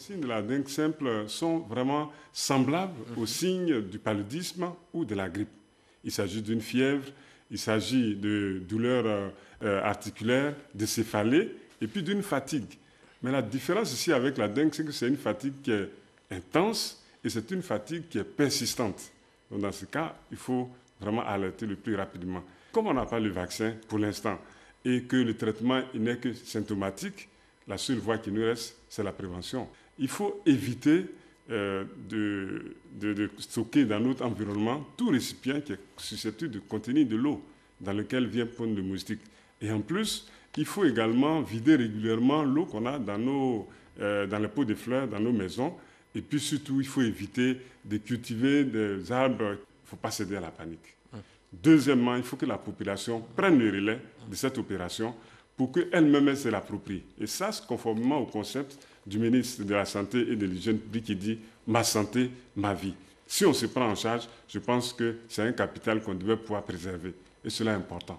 signes de la dengue simple sont vraiment semblables aux signes du paludisme ou de la grippe. Il s'agit d'une fièvre, il s'agit de douleurs euh, articulaires, de céphalées et puis d'une fatigue. Mais la différence ici avec la dengue, c'est que c'est une fatigue qui est intense et c'est une fatigue qui est persistante. Donc dans ce cas, il faut vraiment alerter le plus rapidement. Comme on n'a pas le vaccin pour l'instant et que le traitement n'est que symptomatique, la seule voie qui nous reste, c'est la prévention. Il faut éviter euh, de, de, stocker dans notre environnement tout récipient qui est susceptible de contenir de l'eau dans lequel vient pondre le moustique. Et en plus, il faut également vider régulièrement l'eau qu'on a dans, nos, euh, dans les pots de fleurs, dans nos maisons. Et puis surtout, il faut éviter de cultiver des arbres. Il ne faut pas céder à la panique. Deuxièmement, il faut que la population prenne le relais de cette opération pour qu'elle-même se l'approprie. Et ça, conformément au concept du ministre de la Santé et de l'Hygiène publique qui dit ma santé, ma vie. Si on se prend en charge, je pense que c'est un capital qu'on devait pouvoir préserver. Et cela est important.